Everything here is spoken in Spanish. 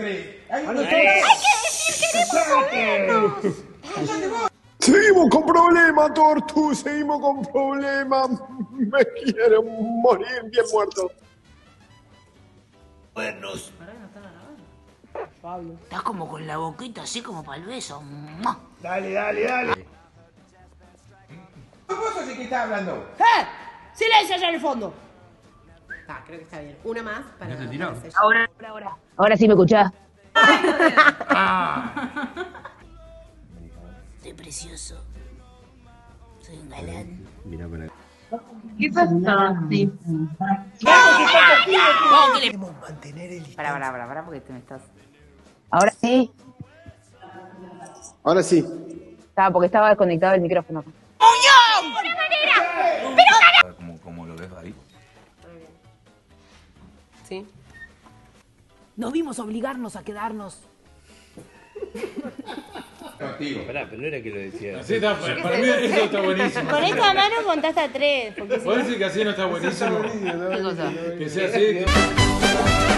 Hay. Seguimos con problemas, Tortu, seguimos con problemas. Me quiero morir bien muerto. Buenos. Pablo. Estás como con la boquita así como para el beso. ¡Mua! Dale, dale, dale. ¿Vos sos el que está hablando? ¡Eh! ¡Silencio allá en el fondo! Ah, creo que está bien. Una más para. ¿Ya te tiró? para. Ahora, ahora, ahora. Ahora sí me escuchás. Soy precioso. Soy un galán. Mira para. ¿Qué pasó? Sí. Queremos mantener el Pará, pará, pará, pará, porque te me estás. Ahora sí. Ahora sí. Estaba, porque estaba desconectado el micrófono. Sí. Nos vimos obligarnos a quedarnos. Contigo. Pará, pero no era que lo decía. Sí, está, para, para mí eso está buenísimo. Con esta mano contaste a tres. Porque si ¿Vos no- que así no está buenísimo? ¿Qué cosa? Que sea así.